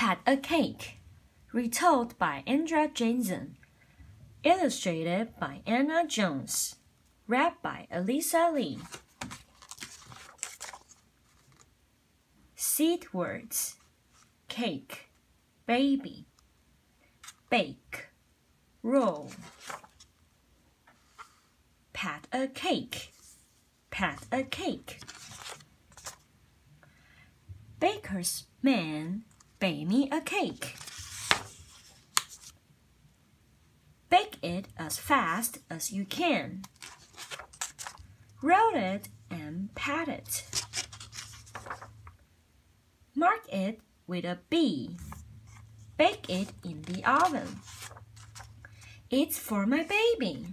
Pat a Cake, retold by Andrea Jansen, illustrated by Anna Jones, read by Elisa Lee. Seed words cake, baby, bake, roll. Pat a cake, pat a cake. Baker's man bake me a cake. Bake it as fast as you can. Roll it and pat it. Mark it with a B. Bake it in the oven. It's for my baby.